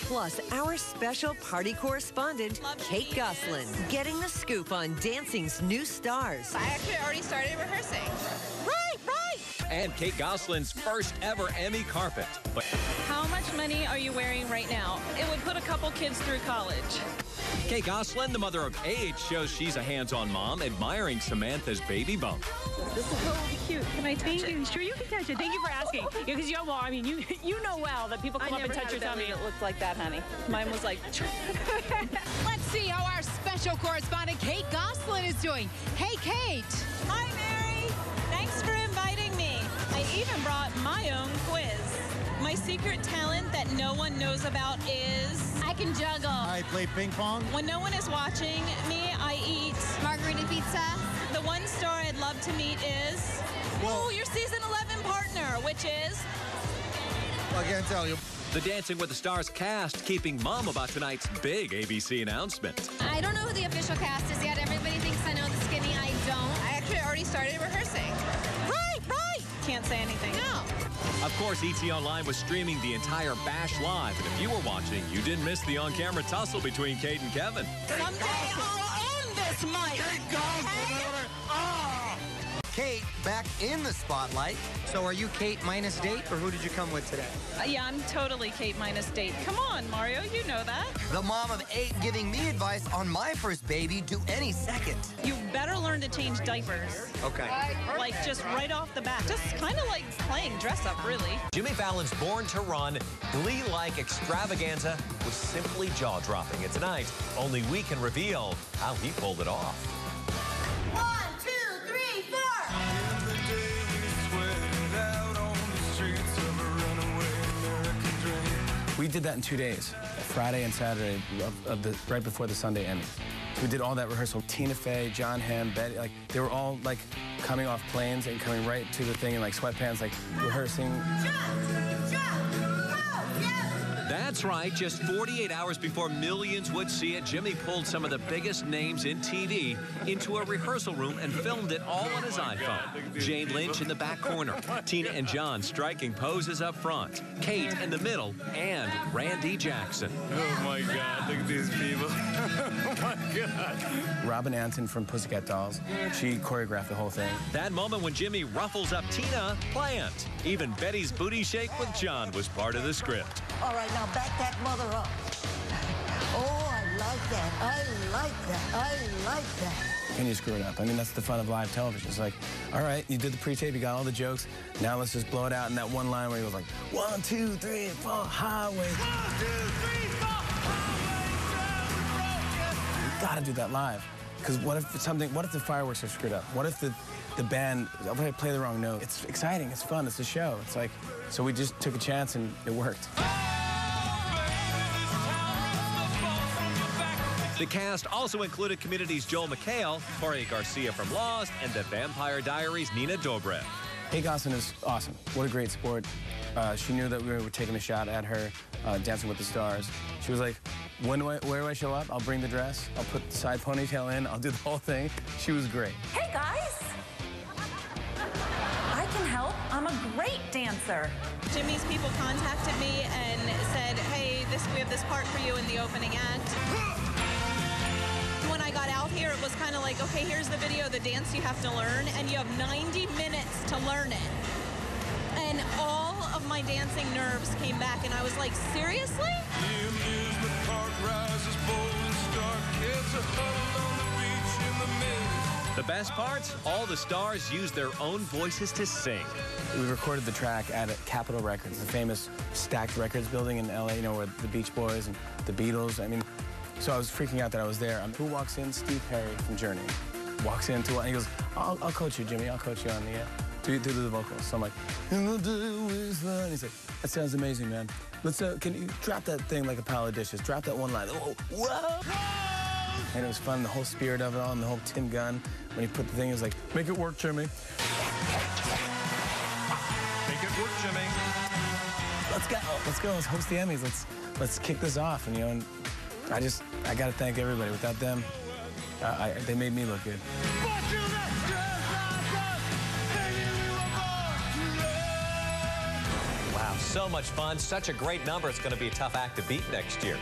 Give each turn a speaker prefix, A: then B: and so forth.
A: Plus, our special party correspondent, Kate Gosselin, getting the scoop on dancing's new stars.
B: I actually already started rehearsing.
A: Right.
C: And Kate Gosselin's first ever Emmy carpet. But
D: How much money are you wearing right now? It would put a couple kids through college.
C: Kate Gosselin, the mother of Paige, shows she's a hands-on mom, admiring Samantha's baby bump.
D: This is so cute. Can I thank you? Sure, you can touch it. Thank you for asking. Because you know, well, I mean, you you know well that people come up and touch your tummy. It looks like that, honey. Mine was like.
B: Let's see how our special correspondent Kate Gosselin is doing. Hey, Kate.
D: Hi, Mary. Secret talent that no one knows about is
B: I can juggle.
E: I play ping pong.
D: when no one is watching me, I eat.
B: Margarita pizza.
D: The one star I'd love to meet is.
E: Well-
D: oh, your season 11 partner, which is.
E: I can't tell you.
C: The Dancing with the Stars cast keeping mum about tonight's big ABC announcement.
B: I don't know who the official cast is yet. Everybody thinks I know the skinny. I don't. I actually already started rehearsing.
D: Right, right. Can't say anything.
B: No.
C: Of course, ET Online was streaming the entire Bash live, and if you were watching, you didn't miss the on-camera tussle between Kate and Kevin.
D: Someday I'll own this mic.
F: Kate back in the spotlight. So are you Kate minus date, or who did you come with today?
D: Uh, yeah, I'm totally Kate minus date. Come on, Mario, you know that.
F: The mom of eight giving me advice on my first baby due any second.
D: You better learn to change diapers.
F: Okay.
D: Like just right off the bat. Just kind of like playing dress up, really.
G: Jimmy Fallon's Born to Run, Glee-like extravaganza was simply jaw-dropping. And tonight, only we can reveal how he pulled it off.
H: We did that in two days, Friday and Saturday, of, of the, right before the Sunday Emmy. We did all that rehearsal. Tina Fey, Jon Hamm, Betty, like they were all like coming off planes and coming right to the thing in like sweatpants, like rehearsing.
C: That's right. Just 48 hours before millions would see it, Jimmy pulled some of the biggest names in TV into a rehearsal room and filmed it all on his oh iPhone. Jane Lynch in the back corner, Tina and Jon striking poses up front, Kate in the middle, and Randy Jackson.
I: Oh my God, look at these people. oh my God.
H: Robin Antin from Pussycat Dolls, she choreographed the whole thing.
C: That moment when Jimmy ruffles up Tina, planned. Even Betty's booty shake with Jon was part of the script.
J: All right, now back that mother up. Oh, I like that. I like that. I like that.
H: Can you screw it up? I mean, that's the fun of live television. It's like, all right, you did the pre-tape, you got all the jokes. Now let's just blow it out in that one line where he was like, one, two, three, four, highway. You gotta do that live. Because what if something, what if the fireworks are screwed up? What if the, the band, what if I play the wrong note? It's exciting, it's fun, it's a show. It's like, so we just took a chance and it worked.
C: The cast also included Community's Joel McHale, Jorge Garcia from Lost, and The Vampire Diaries' Nina Dobrev.
H: Kate Gosselin is awesome. What a great sport. Uh, she knew that we were taking a shot at her, uh, Dancing with the Stars. She was like, when do I, where do I show up? I'll bring the dress. I'll put the side ponytail in. I'll do the whole thing. She was great.
K: Hey guys! I can help. I'm a great dancer.
D: Jimmy's people contacted me and said, hey, this we have this part for you in the opening act. When I got out here, it was kind of like, okay, here's the video, the dance you have to learn, and you have 90 minutes to learn it. And all of my dancing nerves came back, and I was like, seriously?
I: The amusement park rises bold and stark. Kids are huddled on the beach in the mist.
C: The best parts? All the stars used their own voices to sing.
H: We recorded the track at Capitol Records, the famous stacked records building in LA, you know, where the Beach Boys and the Beatles. I mean, so I was freaking out that I was there. Um, who walks in? Steve Perry from Journey. Walks into and he goes, I'll, I'll coach you, Jimmy. I'll coach you on the, uh, do, do the vocals. So I'm like, and the day is fun. And he's like, that sounds amazing, man. Let's, uh, can you drop that thing like a pile of dishes? Drop that one line. Oh, whoa! And it was fun, the whole spirit of it all, and the whole Tim Gunn. When he put the thing, he was like, make it work, Jimmy.
I: Make it work, Jimmy.
H: let's go, let's go, let's host the Emmys, let's let's kick this off. And you know, and I just I gotta thank everybody. Without them, uh, I, they made me look good.
C: Wow, so much fun, such a great number. It's going to be a tough act to beat next year.